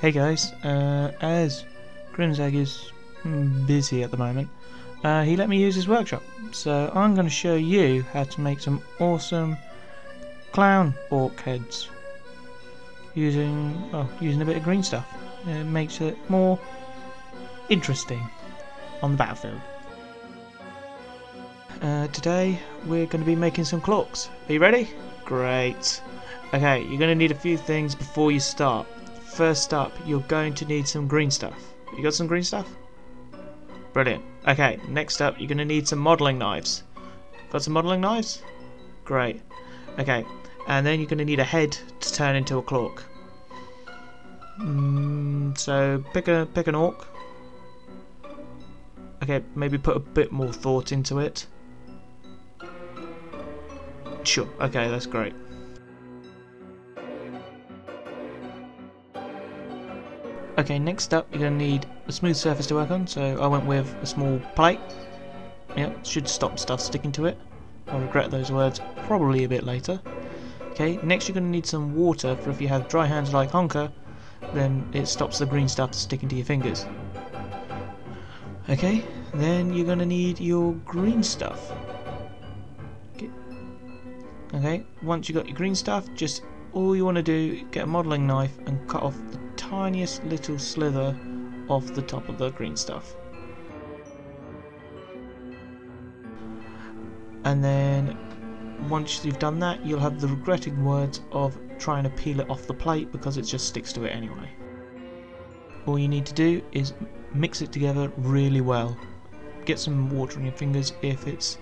Hey guys, uh, as Grimzag is mm, busy at the moment, uh, he let me use his workshop. So I'm going to show you how to make some awesome clown ork heads using well, using a bit of green stuff. It makes it more interesting on the battlefield. Uh, today we're going to be making some clorks. Are you ready? Great. Okay, you're going to need a few things before you start. First up, you're going to need some green stuff. You got some green stuff? Brilliant. Okay, next up, you're going to need some modelling knives. Got some modelling knives? Great. Okay, and then you're going to need a head to turn into a clork. Mm, so pick a pick an ork. Okay, maybe put a bit more thought into it. Sure. Okay, that's great. Okay, next up you're going to need a smooth surface to work on, so I went with a small plate. Yep, should stop stuff sticking to it. I'll regret those words probably a bit later. Okay, next you're going to need some water for if you have dry hands like Honka, then it stops the green stuff sticking to your fingers. Okay, then you're going to need your green stuff. Okay. okay, once you've got your green stuff, just all you want to do get a modelling knife and cut off the tiniest little slither off the top of the green stuff. And then once you've done that, you'll have the regretting words of trying to peel it off the plate because it just sticks to it anyway. All you need to do is mix it together really well. Get some water on your fingers if it's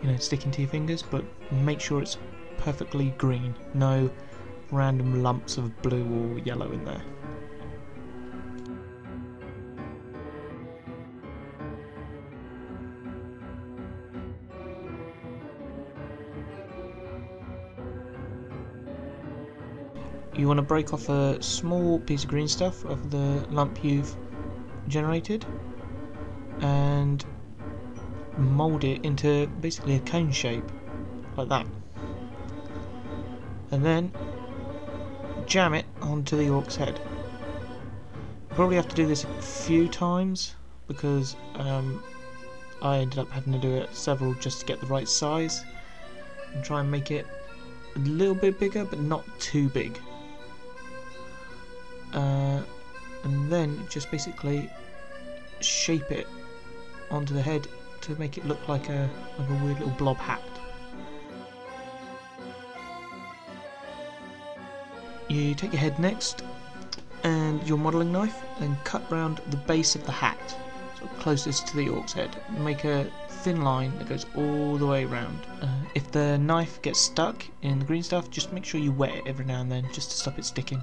you know sticking to your fingers, but make sure it's perfectly green. No random lumps of blue or yellow in there. You want to break off a small piece of green stuff of the lump you've generated and mold it into basically a cone shape like that. And then jam it onto the ork's head. Probably have to do this a few times because um, I ended up having to do it several just to get the right size and try and make it a little bit bigger but not too big uh, and then just basically shape it onto the head to make it look like a like a weird little blob hat. You take your head next and your modelling knife and cut round the base of the hat, so closest to the ork's head. Make a thin line that goes all the way around. Uh, if the knife gets stuck in the green stuff, just make sure you wet it every now and then just to stop it sticking.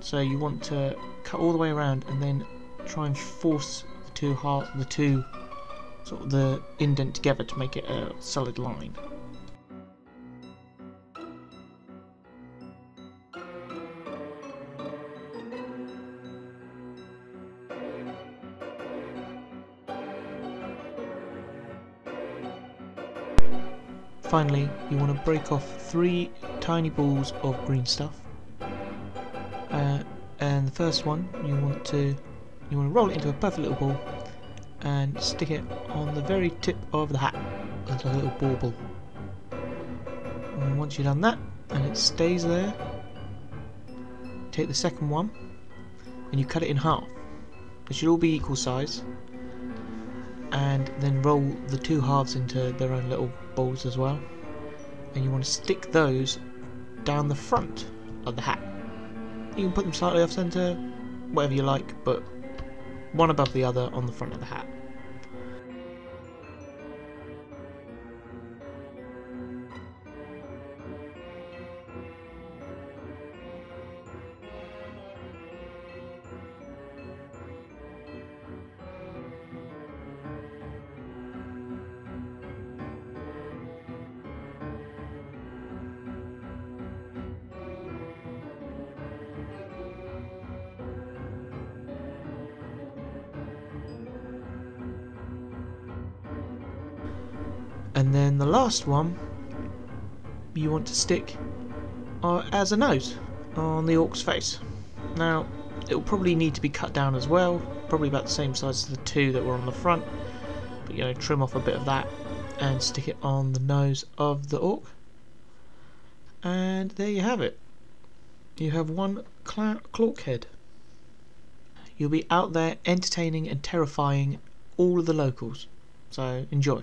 So you want to cut all the way around and then try and force the two heart, the two sort of the indent together to make it a solid line. Finally, you want to break off three tiny balls of green stuff the first one you want to you want to roll it into a perfect little ball and stick it on the very tip of the hat as a little bauble. And once you've done that and it stays there take the second one and you cut it in half. It should all be equal size and then roll the two halves into their own little balls as well. And you want to stick those down the front of the hat you can put them slightly off centre, whatever you like, but one above the other on the front of the hat. And then the last one you want to stick uh, as a nose. on the ork's face. Now, it'll probably need to be cut down as well, probably about the same size as the two that were on the front, but you know, trim off a bit of that and stick it on the nose of the orc. And there you have it. You have one clork head. You'll be out there entertaining and terrifying all of the locals. So enjoy.